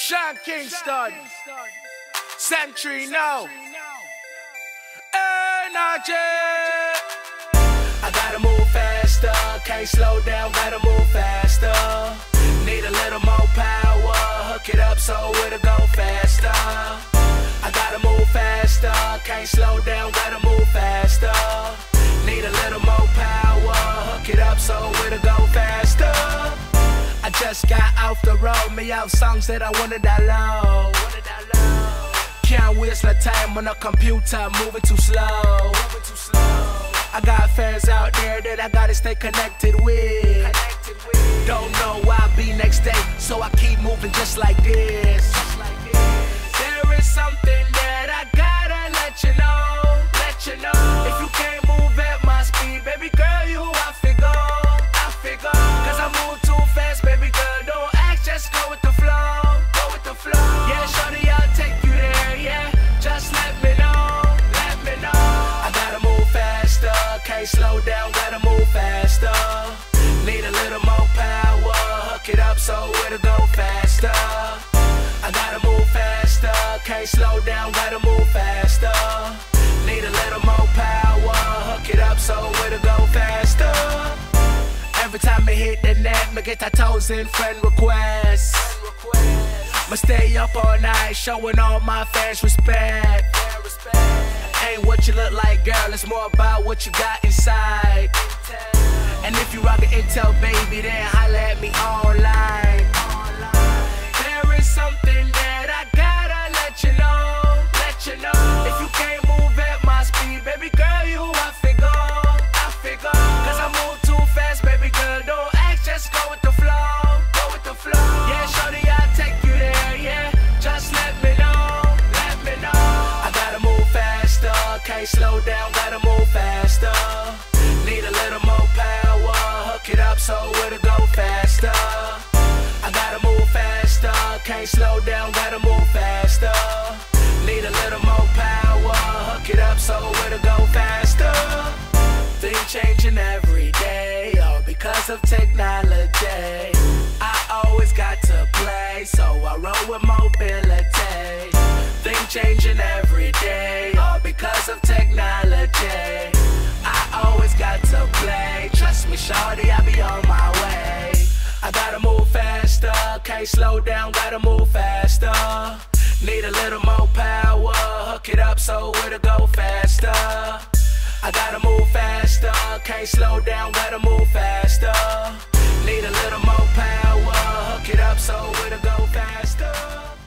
Sean Kingston. Century now. Energy. I gotta move faster, can't slow down, gotta move faster. Need a little more power, hook it up so it'll go faster. I gotta move faster, can't slow down, gotta move faster. Just got off the road, me out songs that I wanted that low. Can't waste no time on a computer, moving too slow. I got fans out there that I gotta stay connected with. Don't know where I'll be next day, so I keep moving just like this. There is something that I gotta let you know, slow down, gotta move faster. Need a little more power, hook it up so it'll go faster. I gotta move faster, can't slow down, gotta move faster. Need a little more power, hook it up so it'll go faster. Every time I hit the net, me get a thousand friend requests. Ma stay up all night, showing all my fans respect. Ain't what you look like, girl, it's more about what you got inside. And if you rock an Intel, baby, then holla at me online. Can't slow down, gotta move faster. Need a little more power, hook it up so it'll go faster. Things changing every day, all because of technology. I always got to play, so I roll with mobility. Things changing every day, all because of technology. I always got to play, trust me, shorty, I'll be on my way. Can't slow down, gotta move faster. Need a little more power. Hook it up so it'll go faster. I gotta move faster. Can't slow down, gotta move faster. Need a little more power. Hook it up so it'll go faster.